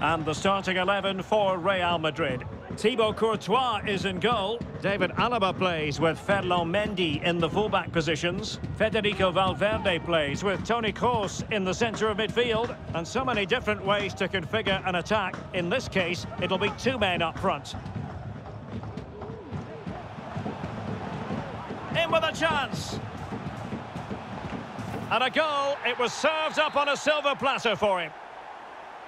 And the starting 11 for Real Madrid. Thibaut Courtois is in goal. David Alaba plays with Ferland Mendy in the fullback positions. Federico Valverde plays with Toni Kroos in the centre of midfield. And so many different ways to configure an attack. In this case, it'll be two men up front. In with a chance. And a goal. It was served up on a silver platter for him.